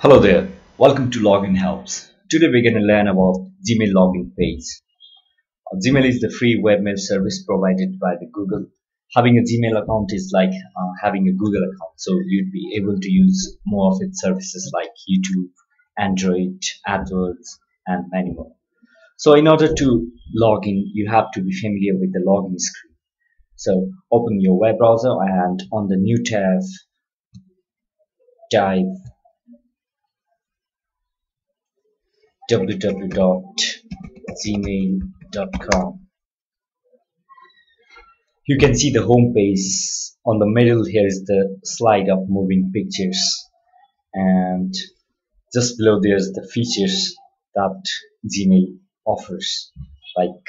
Hello there, welcome to Login Helps. Today we're going to learn about Gmail login page. Uh, Gmail is the free webmail service provided by the Google. Having a Gmail account is like uh, having a Google account, so you'd be able to use more of its services like YouTube, Android, AdWords, and many more. So in order to log in, you have to be familiar with the login screen. So open your web browser and on the new tab, type www.gmail.com you can see the home page on the middle here is the slide of moving pictures. And just below there's the features that gmail offers. Like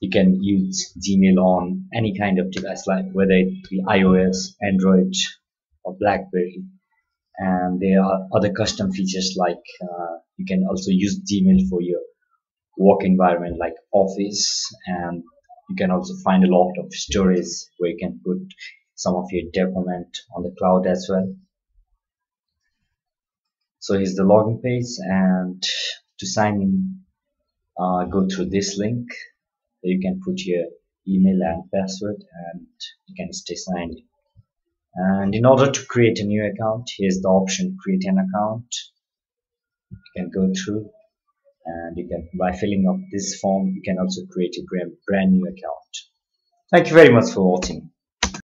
you can use gmail on any kind of device like whether it be ios android or blackberry and there are other custom features like uh, you can also use Gmail for your work environment like office. And you can also find a lot of storage where you can put some of your document on the cloud as well. So here's the login page. And to sign in uh, go through this link. You can put your email and password and you can stay signed in and in order to create a new account here's the option create an account. You can go through and you can by filling up this form you can also create a brand new account. Thank you very much for watching